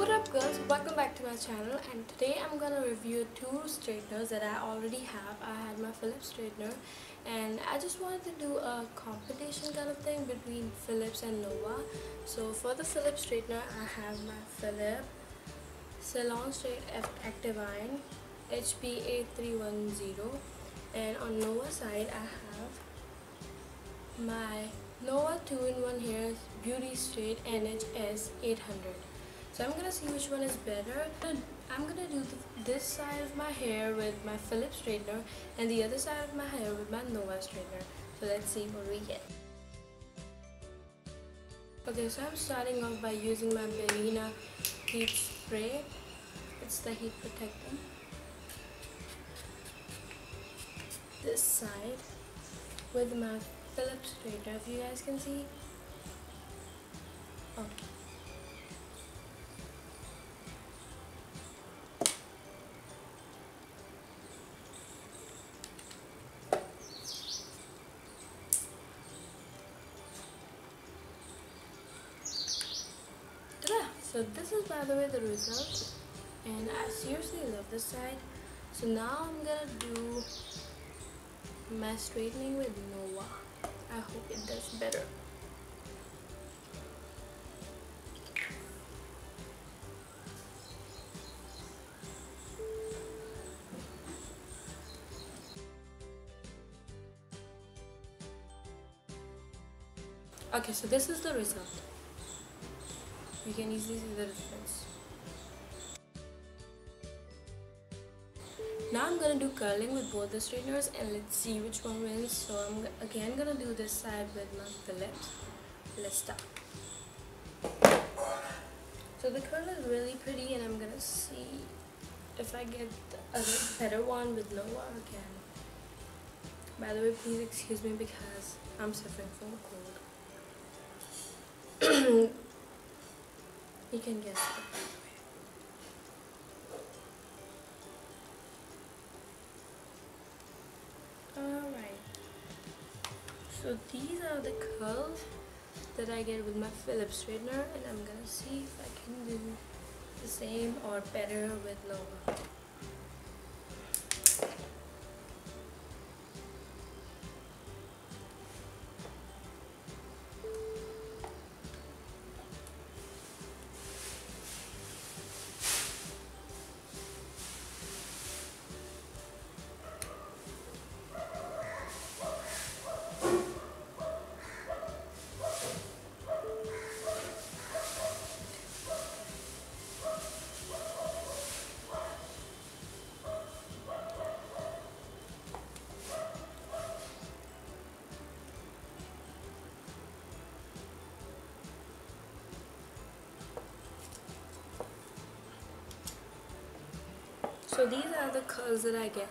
What up girls, welcome back to my channel and today I'm gonna review two straighteners that I already have. I had my Philips straightener and I just wanted to do a competition kind of thing between Philips and Nova. So for the Philips straightener I have my Philips Salon Straight Active Iron HP 8310 and on Nova side I have my Nova 2-in-1 Hair Beauty Straight NHS 800 so I'm gonna see which one is better. I'm gonna do this side of my hair with my Philips straightener and the other side of my hair with my Nova straightener. So let's see what we get. Okay so I'm starting off by using my Bellina heat spray. It's the heat protectant. This side with my Philips straightener. If you guys can see. Oh so this is by the way the result. And I seriously love this side. So now I'm gonna do my straightening with Nova I hope it does better. Okay so this is the result you can easily see the difference. Now I'm gonna do curling with both the straighteners and let's see which one wins. So I'm again gonna do this side with my Philips. Let's start. So the curl is really pretty and I'm gonna see if I get a better one with Nova again. By the way, please excuse me because I'm suffering from a cold. You can guess. Alright. So these are the curls that I get with my Philips straightener and I'm gonna see if I can do the same or better with Nova. So these are the curls that I get.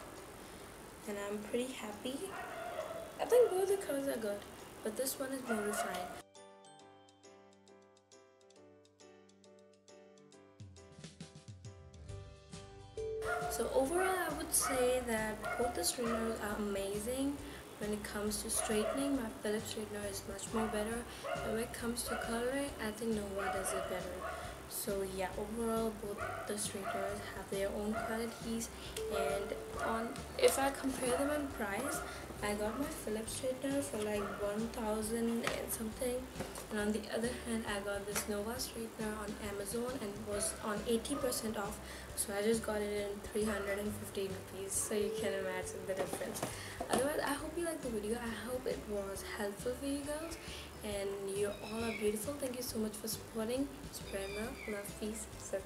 And I'm pretty happy. I think both the curls are good but this one is more refined. So overall I would say that both the straighteners are amazing when it comes to straightening. My Philips straightener is much more better. When it comes to coloring I think Nova does it better so yeah overall both the straighteners have their own qualities and on if I compare them in price I got my Philips straightener for like 1000 and something and on the other hand I got this Nova straightener on Amazon and was on 80% off so I just got it in 350 rupees so you can imagine the difference. Otherwise I hope you liked the video. I hope it was helpful for you girls and you all are beautiful. Thank you so much for supporting. Spread love peace Sat